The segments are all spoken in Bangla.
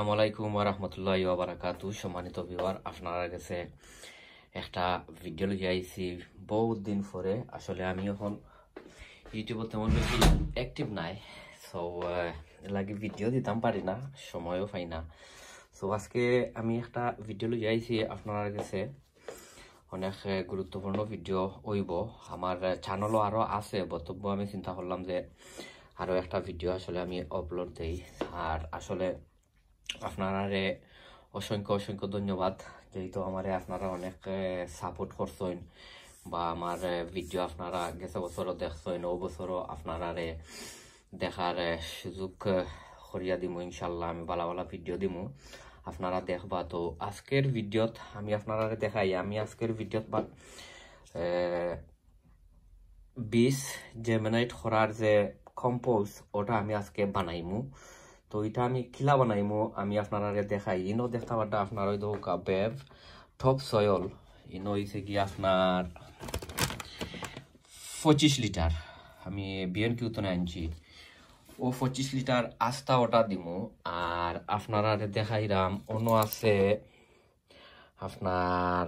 আসসালামু আলাইকুম রহমতুল্লাহ বারাকাতু সম্মানিত ভিউয়ার আপনারা কাছে একটা ভিডিও লিখে আইছি বহুত দিন পরে। আসলে আমি এখন ইউটিউবে তেমন বেশি অ্যাক্টিভ নাই। সো লাগে ভিডিও দিতাম, পারি না, সময়ও পাই না। সো আজকে আমি একটা ভিডিও লিখে আইছি, আপনার কাছে অনেক গুরুত্বপূর্ণ ভিডিও হইব। আমার চ্যানেলও আরও আছে, বক্তব্য আমি চিন্তা করলাম যে আরও একটা ভিডিও আসলে আমি আপলোড দেই। আর আসলে আপনারারে অসংখ্য অসংখ্য ধন্যবাদ। যেহেতু আমারে আপনারা অনেক সাপোর্ট করছেন বা আমার ভিডিও আপনারা গেছে বছরও দেখছেন, ও বছরও আপনারারে দেখার সুযোগ করিয়া দিমু ইনশাল্লাহ আমি ভালো ভালো ভিডিও দিমু। আপনারা দেখবা তো আজকের ভিডিওত আমি আপনারা দেখাই, আমি আজকের ভিডিওত বা বিষ জেমিনাইট করার যে কম্পোজ ওটা আমি আজকে বানাইমু। তো এটা আমি কিলা বানাইমু আমি আপনারা দেখাই। ইনো দেখতে পারটা আপনার ওই দৌকা বেভ টপ সয়ল, ইনো হয়েছে কি আপনার পঁচিশ লিটার। আমি বিএন কিউতনে আনছি। ও পঁচিশ লিটার আস্তা ওটা দিমু, আর আপনারা দেখাইরাম অন্য আছে আপনার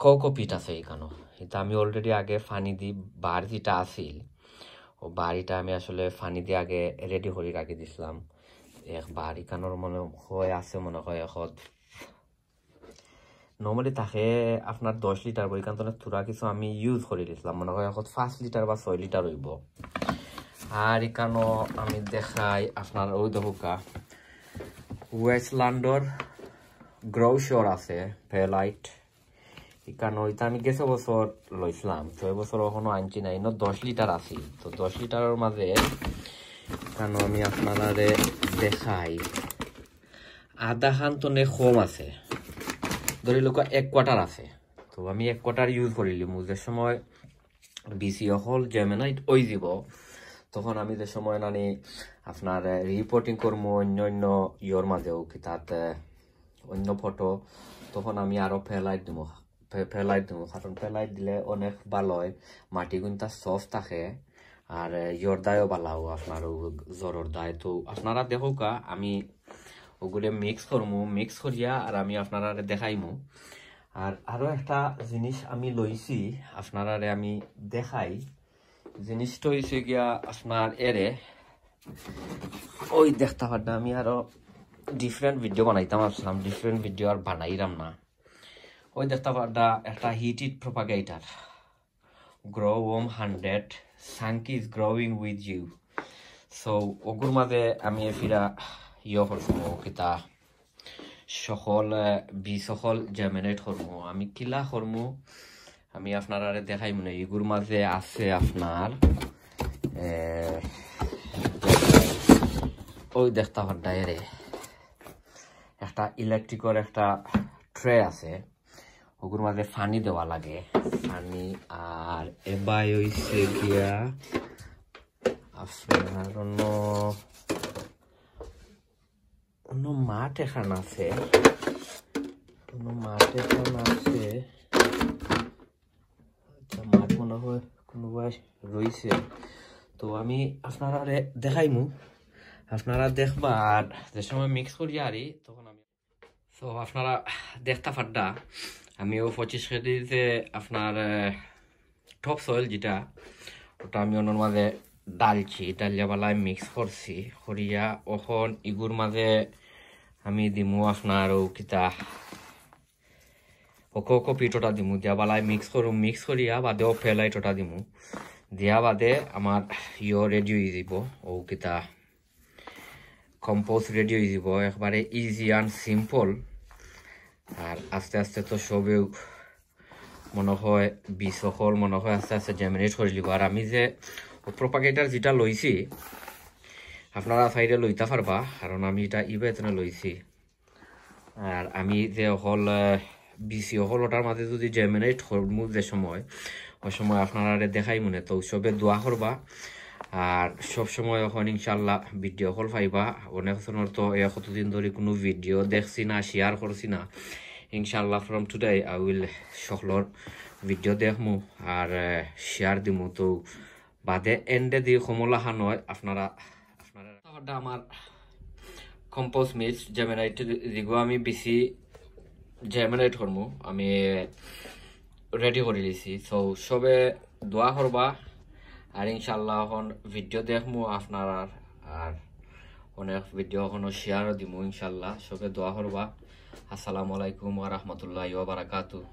কোকোপিট আছে এখানে। এটা আমি অলরেডি আগে ফানি দি, বার যেটা আছিল। ও বাড়িটা আমি আসলে ফানি দিয়ে আগে রেডি করে রাখি দিছিলাম। এক বাড়ি কানোর মনে হয় আছে, মনে হয় এখন। নর্মালি তাকে আপনার দশ লিটার বই কান থোড়া কিছু আমি ইউজ করে দিছিলাম। মনে হয় এখন পাঁচ লিটার বা ছয় লিটার হইব। আর এখানো আমি দেখাই আপনার ওই দহুকা ওয়েস্টল্যান্ডর গ্রৌশর আছে ভেলাইট এখানে ওইটা আমি গেছে বছর লইছিলাম ছয় বছর এখনও আনছি নাই। ন দশ লিটার আছি তো দশ লিটারের মাঝে এখানে আমি আপনারা দেখাই, আধা খান টনে কম আছে। ধরি লোক এক কোয়ার্টার আছে। তো আমি এক কোয়ার্টার ইউজ করিলি যে সময় বিসি অকল জেমেনাইট ওই দিব তখন আমি যে সময় নানি আপনার রিপোর্টিং করব অন্য অন্য ইয়র মাঝেও কি তাত, অন্য ফটো তখন আমি আরও ফেলাই দিব ফেলাই দিব কারণ ফেলাই দিলে অনেক ভালো হয় মাটি কিন্তু সফট থাকে আর ইয়র দায়ও ভালো আপনার জ্বরের দায়। তো আপনারা দেখোকা, আমি ওগুলো মিক্স করমু মিক্স করিয়া আর আমি আপনারা দেখাইমু। আর আরও একটা জিনিস আমি লইছি আপনারা আমি দেখাই। জিনিসটা হয়েছে গিয়া আপনার এরে ওই দেখতে পারটা আমি আরও ডিফারেন্ট ভিডিও বানাইতাম আসলাম ডিফারেন্ট ভিডিও আর বানাইরাম না। ওই দেখতে পারটা একটা heated propagator grow Om hundred সাংকি is growing with you so ওগুর মাঝে আমি ফিরা ইয়ে কিতা সকল বি সকল জেমিনেট করব। আমি কিলা করব? আমি আপনারা দেখাই মনে এগুর মাঝে আছে আপনার ওই দেখতে পারে একটা ইলেকট্রিকর একটা ট্রে আছে। ওগুর মাঝে ফানি দেওয়া লাগে। ফানি আর এবার হইছে গিয়া আপনার অন্য অন্য মাঠ এখান আছে। অন্য মাঠ এখান আছে। মাঠ মনে হয় কোনোবাই রয়েছে তো আমি আপনারা দেখাইমু। আপনারা দেখবা আর যে সময় মিক্স করি আরি, তখন আমি তো আপনারা দেখতে পাড্ডা আমিও পঁচিশ কেজিতে আপনার টপ সয়েল যেটা, ওটা আমি অন্যর মাঝে ডালছি। ডালিয়া বেলায় মিক্স করছি। করিয়া ওখন ইগুর মাঝে আমি দিমু আপনার ও কিতা, ওকো ওকো পিঠোটা দিমু। দিয়া বালাই মিক্স করুম মিক্স করিয়া বাদে ও ফেলাইটোটা দিমু। দিয়া বাদে আমার ইয় রেডি হয়ে যাব ও কিতা কম্পোজ রেডি হয়ে যাব একবারে ইজি অ্যান্ড সিম্পল আর আস্তে আস্তে তো সবেও মনে হয় বীজ সকল মনে হয় আস্তে আস্তে জেমিনেট করে লিব আর আমি যে প্রপাগেটার যেটা লইছি, আপনারা সাইডে লইতে পারবা, কারণ আমি এটা ইবে এতনে লইছি। আর আমি যে অকল বিসি অকলটার মাঝে যদি জেমিনেট করব যে সময়, ওই সময় আপনারা দেখাই মনে তো সবে দোয়া করবা। আর সব সময় এখন ইনশাল্লাহ ভিডিও কল পাইবা। অনেক জনের তো কতদিন ধরে কোনো ভিডিও দেখছি না শেয়ার করছি না। ইনশাল্লাহ ফ্রম টুডে আই উইল সকলর ভিডিও দেখমু আর শেয়ার দিমু। তো বাদে এন্ডে দিয়ে সমলাহা নয় আপনারা আপনারা আমার কম্পোজ মিক্স জেমিনাইট যিগো আমি বেছি জেমিনাইট করমু আমি রেডি করে দিছি সো সবে দোয়া করবা আর ইনশাল্লাহ এখন ভিডিও দেখমু আপনার আর আর অনেক ভিডিও এখনও শেয়ারও দিব ইনশাল্লাহ সবে দোয়া করবা। আসসালামু আলাইকুম আ রহমতুল্লাহ ওয়া বারাকাতুহু।